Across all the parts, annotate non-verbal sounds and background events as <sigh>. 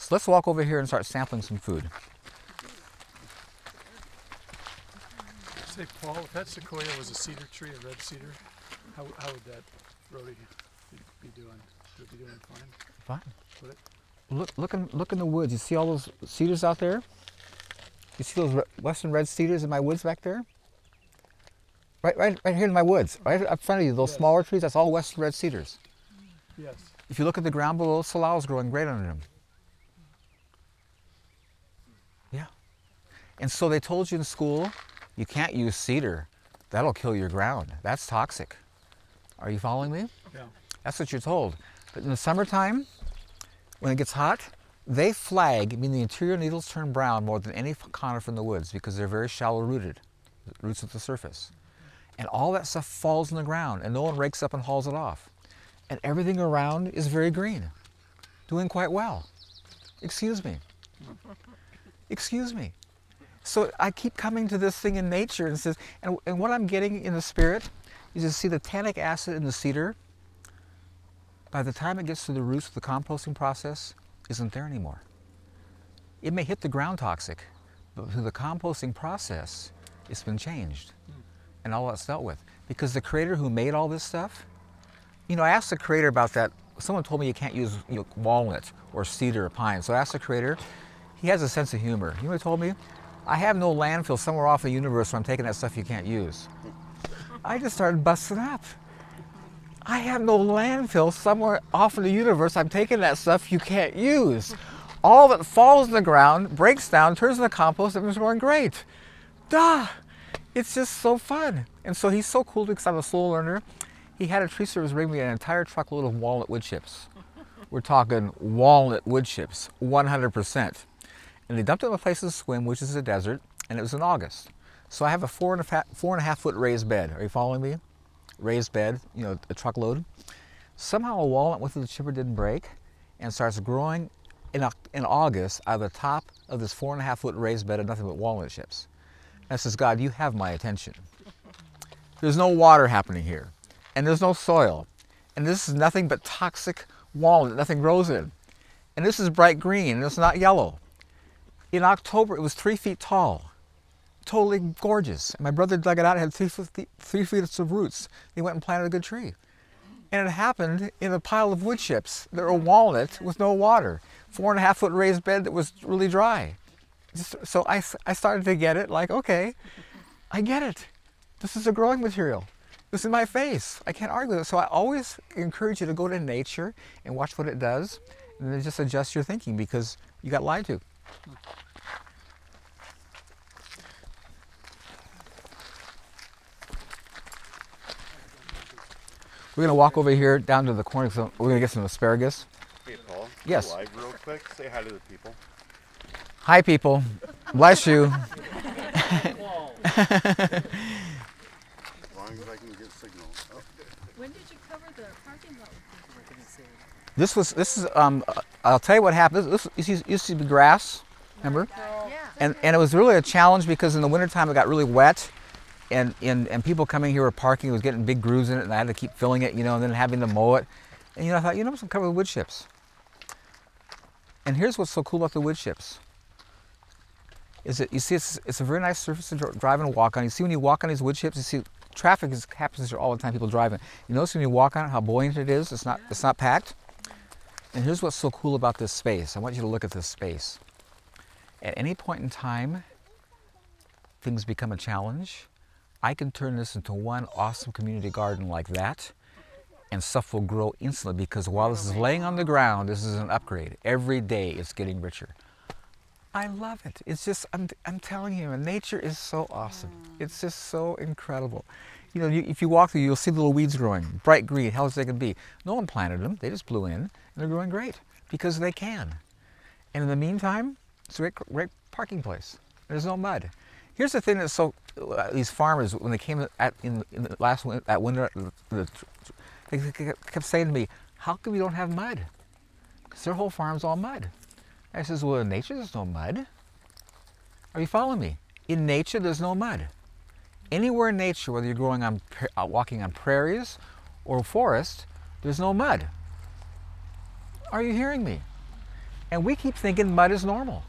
So let's walk over here and start sampling some food. Say, Paul, if that sequoia was a cedar tree, a red cedar, how, how would that Rhodey be, doing? Would it be doing fine? Fine. Look, look in, look in the woods. You see all those cedars out there? You see those western red cedars in my woods back there? Right, right, right here in my woods, right up front of you. Those Yes. smaller trees, that's all western red cedars. Yes. If you look at the ground below, salal is growing great under them. And so they told you in school, you can't use cedar. That'll kill your ground. That's toxic. Are you following me? Yeah. That's what you're told. But in the summertime, when it gets hot, they flag, meaning the interior needles turn brown more than any conifer in the woods because they're very shallow rooted, roots at the surface. And all that stuff falls in the ground and no one rakes up and hauls it off. And everything around is very green, doing quite well. Excuse me. Excuse me. So I keep coming to this thing in nature and says, and, and what I'm getting in the spirit is to see the tannic acid in the cedar by the time it gets to the roots of the composting process, isn't there anymore. It may hit the ground toxic, but through the composting process, it's been changed hmm. and all that's dealt with. Because the creator who made all this stuff, you know, I asked the creator about that. Someone told me you can't use you know, walnut or cedar or pine. So I asked the creator, he has a sense of humor. You know what he told me? I have no landfill somewhere off the universe where I'm taking that stuff you can't use. I just started busting up. I have no landfill somewhere off in the universe. I'm taking that stuff you can't use. All that falls in the ground, breaks down, turns into compost, and it's going great. Duh! It's just so fun. And so he's so cool because I'm a slow learner. He had a tree service bring me an entire truckload of walnut wood chips. We're talking walnut wood chips, 100%. And they dumped it in a place to Sequim, which is a desert, and it was in August. So I have a four and a, four and a half foot raised bed. Are you following me? Raised bed, you know, a truckload. Somehow a walnut with the chipper didn't break and starts growing in, in August out of the top of this four and a half foot raised bed of nothing but walnut chips. And I says, God, you have my attention. There's no water happening here, and there's no soil, and this is nothing but toxic walnut, nothing grows in. And this is bright green, and it's not yellow. In October, it was three feet tall, totally gorgeous. And my brother dug it out, it had three, three feet of roots. He went and planted a good tree. And it happened in a pile of wood chips that were walnut with no water, four and a half foot raised bed that was really dry. Just- So I started to get it like, okay, I get it. This is a growing material. This is my face. I can't argue with it. So I always encourage you to go to nature and watch what it does and then just adjust your thinking because you got lied to. We're gonna walk over here down to the corner. So we're gonna get some asparagus. Hey, Paul. Yes. Live real quick. Say hi to the people. Hi, people. Bless you. As long as I can get signal. Oh, When did you cover the parking lot with people? This was this is um. I'll tell you what happened. This, this used, used to be grass. Remember? Yeah. and, and it was really a challenge because in the wintertime it got really wet and, and, and people coming here were parking, it was getting big grooves in it and I had to keep filling it, you know, and then having to mow it. And you know, I thought, you know, I'm gonna cover with wood chips. And here's what's so cool about the wood chips. Is that you see it's, it's a very nice surface to drive and walk on. You see when you walk on these wood chips, you see traffic is, happens here all the time, people driving. You notice when you walk on it how buoyant it is, it's not, it's not packed. And here's what's so cool about this space. I want you to look at this space. At any point in time, things become a challenge. I can turn this into one awesome community garden like that, and stuff will grow instantly because while this is laying on the ground, this is an upgrade. Every day it's getting richer. I love it. It's just, I'm, I'm telling you, nature is so awesome. It's just so incredible. You know, you, if you walk through, you'll see little weeds growing, bright green, hell as they can be. No one planted them, they just blew in, and they're growing great because they can. And in the meantime, it's a great, great parking place. There's no mud. Here's the thing that's so uh, these farmers when they came at, in, in the last that winter, the, they kept saying to me, "How come we don't have mud? Because their whole farm's all mud." I says, "Well, in nature there's no mud. Are you following me? In nature there's no mud. Anywhere in nature, whether you're growing on uh, walking on prairies or forest, there's no mud. Are you hearing me? And we keep thinking mud is normal.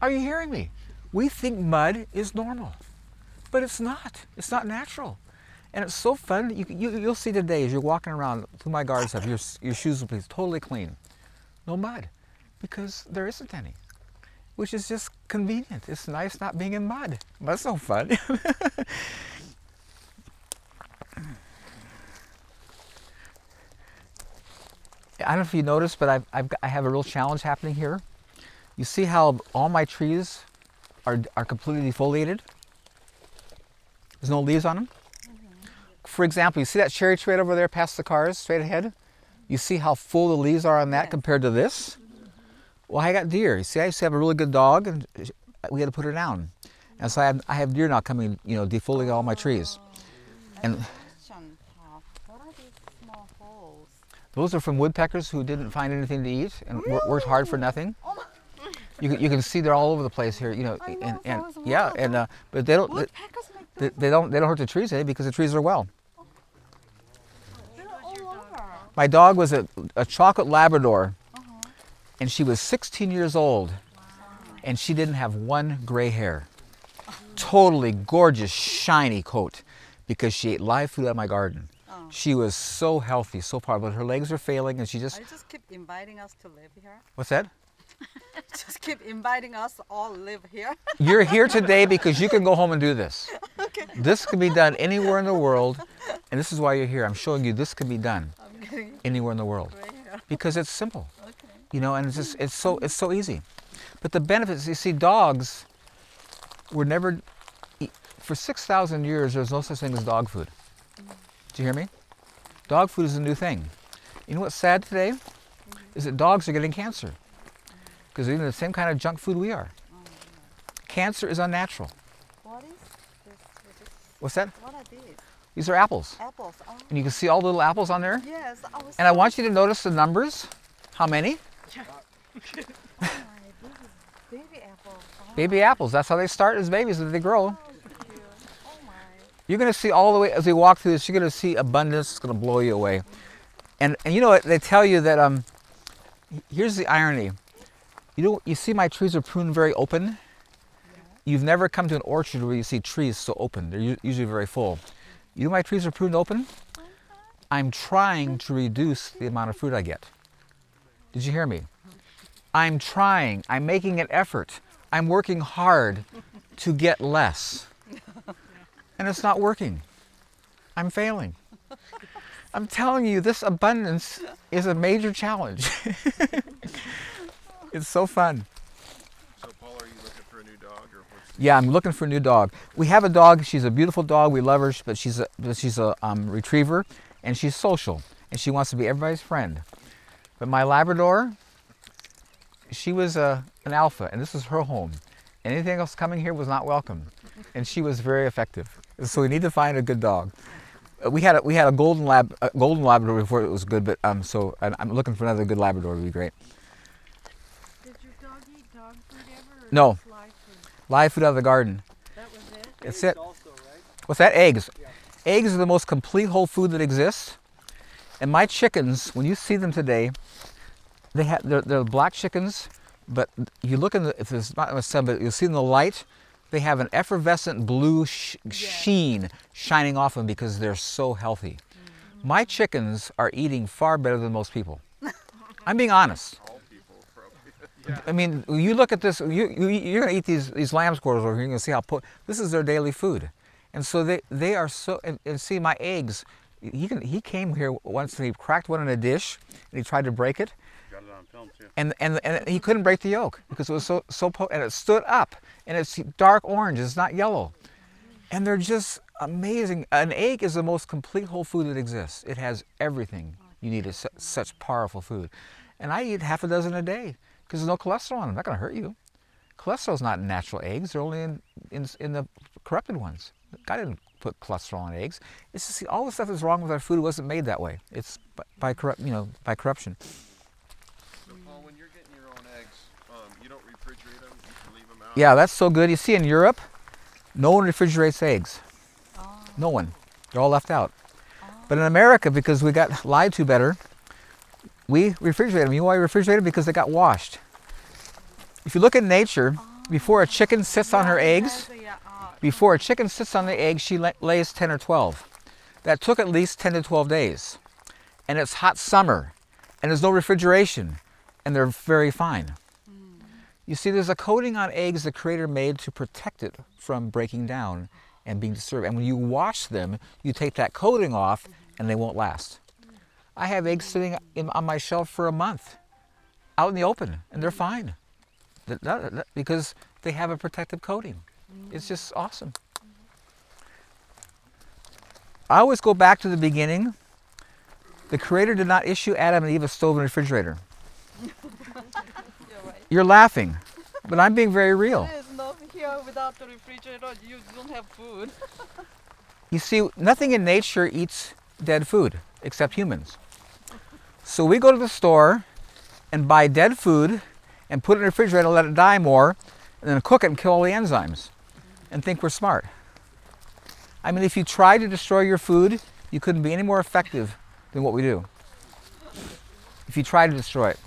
Are you hearing me? We think mud is normal, but it's not. It's not natural. And it's so fun. You, you, you'll see today as you're walking around through my garden stuff, your, your shoes will be totally clean. No mud, because there isn't any, which is just convenient. It's nice not being in mud. That's so fun. <laughs> I don't know if you noticed, but I've, I've I have a real challenge happening here. You see how all my trees are, are completely defoliated? There's no leaves on them. Mm-hmm. For example, you see that cherry tree right over there past the cars, straight ahead? You see how full the leaves are on that Yes. compared to this? Well, I got deer. See, I used to have a really good dog, and we had to put her down. And so I have, I have deer now coming, you know, defoliating all my trees. And What are these small holes? Those are from woodpeckers who didn't find anything to eat and wor- worked hard for nothing. Oh You can, you can see they're all over the place here, you know, know, and, so and it's yeah, and uh, but they don't they, they, they don't they don't hurt the trees any because the trees are well. They're all over. My dog was a, a chocolate Labrador. And she was 16 years old, and she didn't have one gray hair. Totally gorgeous, shiny coat, because she ate live food out of my garden. Oh. She was so healthy, so powerful. But her legs are failing, and she just... I just keep inviting us to live here. what's that? <laughs> Just keep inviting us all live here. <laughs> You're here today because you can go home and do this. <laughs> Okay. This can be done anywhere in the world, and this is why you're here. I'm showing you this can be done anywhere in the world because it's simple, Okay. You know, and it's just it's so mm-hmm. it's so easy. But the benefits, you see, dogs were never for six thousand years. There's no such thing as dog food. Do you hear me? Dog food is a new thing. You know what's sad today mm-hmm. is that dogs are getting cancer because they're eating the same kind of junk food we are. Oh, cancer is unnatural. What is this? What is- that? What are these? These are apples. Apples. Oh, And you can see all the little apples on there. yes. I And I want you to notice the numbers. How many? Baby apple. Oh, Baby apples. That's how they start as babies as they grow. You're going to see all the way as we walk through this, you're going to see abundance. It's going to blow you away. And, and you know what? They tell you that, um, here's the irony. You know, you see my trees are pruned very open. You've never come to an orchard where you see trees so open. They're usually very full. You know my trees are pruned open? I'm trying to reduce the amount of fruit I get. Did you hear me? I'm trying. I'm making an effort. I'm working hard to get less. And it's not working. I'm failing. I'm telling you, this abundance is a major challenge. <laughs> it's so fun. So, Paul, are you looking for a new dog, or what's? Yeah, I'm looking for a new dog. We have a dog. She's a beautiful dog. We love her, but she's a she's a um, retriever, and she's social, and she wants to be everybody's friend. But my Labrador, she was a, an alpha, and this was her home. Anything else coming here was not welcome, and she was very effective. So we need to find a good dog. Uh, We had a, we had a golden lab a golden Labrador before it was good, but um so I- I'm looking for another good Labrador would be great. Did your dog eat dog food ever? Or No. live food? Live food out of the garden. That was it? That's it. What's that? Eggs. Eggs are the most complete whole food that exists. And my chickens, when you see them today, they have they're, they're black chickens, but you look in the if it's not in the sun, but you'll see in the light, they have an effervescent blue sh- sheen shining off them because they're so healthy. Mm-hmm. My chickens are eating far better than most people. <laughs> I'm being honest. All people probably. <laughs> I mean, you look at this. You, you you're gonna eat these these lamb's quarters over here. You're gonna see how po- this is their daily food, and so they they are so. And, and see my eggs. He can he came here once and he cracked one in a dish and he tried to break it Got it on film too. and and and he couldn't break the yolk because it was so so po- and it stood up and it's dark orange. It's not yellow, and they're just amazing. An egg is the most complete whole food that exists. It has everything you need. It's such powerful food, and I eat half a dozen a day because there's no cholesterol in them. Not going to hurt you. Cholesterol's not in natural eggs. They're only in, in in the corrupted ones. God didn't put cholesterol in eggs. It's just see, all the stuff that's wrong with our food wasn't made that way. It's by, by corrupt, you know, by corruption. So, Paul, when you're getting your own eggs, um, you don't refrigerate them. You can leave them out. Yeah, that's so good. You see, in Europe, no one refrigerates eggs. Oh, No one. They're all left out. But in America, because we got lied to better, we refrigerate them. You know why we refrigerate them? Because they got washed. If you look at nature, before a chicken sits on her eggs, Yeah, before a chicken sits on the egg, she lays 10 or 12. That took at least 10 to 12 days. And it's hot summer, and there's no refrigeration, and they're very fine. Mm. You see, there's a coating on eggs the Creator made to protect it from breaking down and being disturbed. And when you wash them, you take that coating off, mm-hmm. and they won't last. Mm. I have eggs sitting in, on my shelf for a month, out in the open, and they're fine. Th- that- that- Because they have a protective coating. It's just awesome. I always go back to the beginning. The Creator did not issue Adam and Eve a stove and refrigerator. you're right. You're laughing, but I'm being very real. There's nothing here without the refrigerator. You don't have food. You see, nothing in nature eats dead food except humans. So we go to the store and buy dead food and put it in the refrigerator, and let it die more, and then cook it and kill all the enzymes and think we're smart. I mean, if you try to destroy your food, you couldn't be any more effective than what we do. If you try to destroy it.